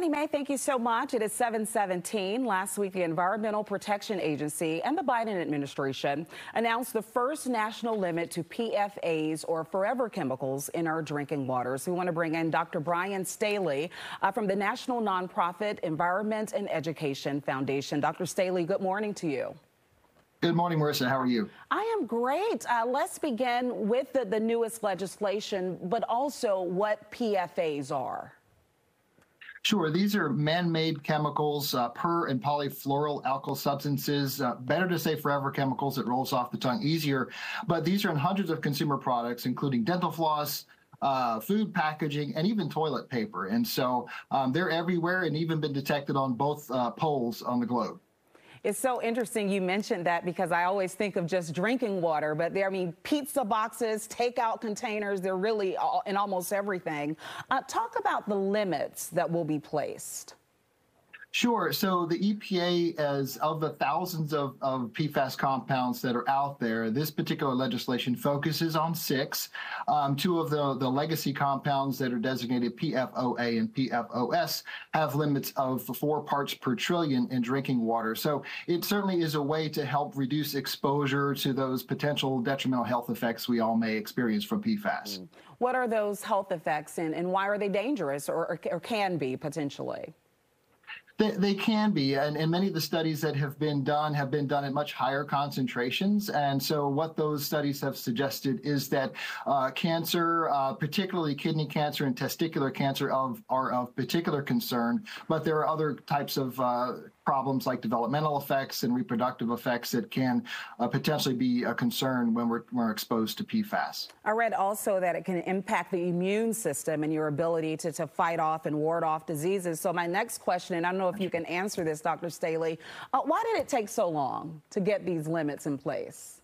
Annie Mae, thank you so much. It is 717. Last week, the Environmental Protection Agency and the Biden administration announced the first national limit to PFAS or forever chemicals in our drinking waters. We want to bring in Dr. Bryan Staley uh, from the national nonprofit Environment and Education Foundation. Dr. Staley, good morning to you. Good morning, Marissa. How are you? I am great. Uh, let's begin with the, the newest legislation, but also what PFAs are. Sure. These are man-made chemicals, uh, per and polyfluoroalkyl alkyl substances. Uh, better to say forever chemicals. It rolls off the tongue easier. But these are in hundreds of consumer products, including dental floss, uh, food packaging, and even toilet paper. And so um, they're everywhere and even been detected on both uh, poles on the globe. It's so interesting you mentioned that because I always think of just drinking water, but there, I mean, pizza boxes, takeout containers, they're really in almost everything. Uh, talk about the limits that will be placed. Sure. So the EPA, as of the thousands of, of PFAS compounds that are out there, this particular legislation focuses on six. Um, two of the, the legacy compounds that are designated PFOA and PFOS have limits of four parts per trillion in drinking water. So it certainly is a way to help reduce exposure to those potential detrimental health effects we all may experience from PFAS. What are those health effects and, and why are they dangerous or, or, or can be potentially? They, they can be, and, and many of the studies that have been done have been done at much higher concentrations. And so, what those studies have suggested is that uh, cancer, uh, particularly kidney cancer and testicular cancer, of are of particular concern. But there are other types of uh, problems like developmental effects and reproductive effects that can uh, potentially be a concern when we're, when we're exposed to PFAS. I read also that it can impact the immune system and your ability to, to fight off and ward off diseases. So my next question, and I don't know if you can answer this, Dr. Staley, uh, why did it take so long to get these limits in place?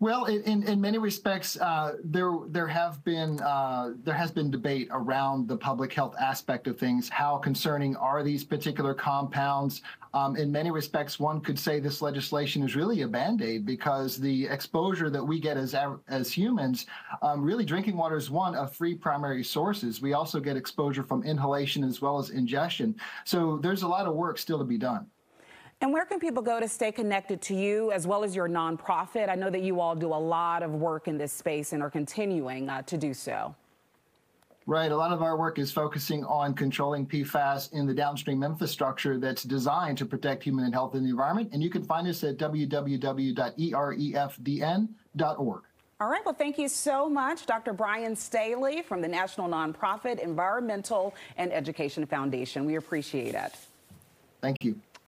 Well, in, in many respects, uh, there there have been uh, there has been debate around the public health aspect of things. How concerning are these particular compounds? Um, in many respects, one could say this legislation is really a band aid because the exposure that we get as as humans, um, really, drinking water is one of three primary sources. We also get exposure from inhalation as well as ingestion. So there's a lot of work still to be done. And where can people go to stay connected to you as well as your nonprofit? I know that you all do a lot of work in this space and are continuing uh, to do so. Right. A lot of our work is focusing on controlling PFAS in the downstream infrastructure that's designed to protect human health and the environment. And you can find us at www.erefdn.org. All right. Well, thank you so much, Dr. Bryan Staley from the national nonprofit Environmental and Education Foundation. We appreciate it. Thank you.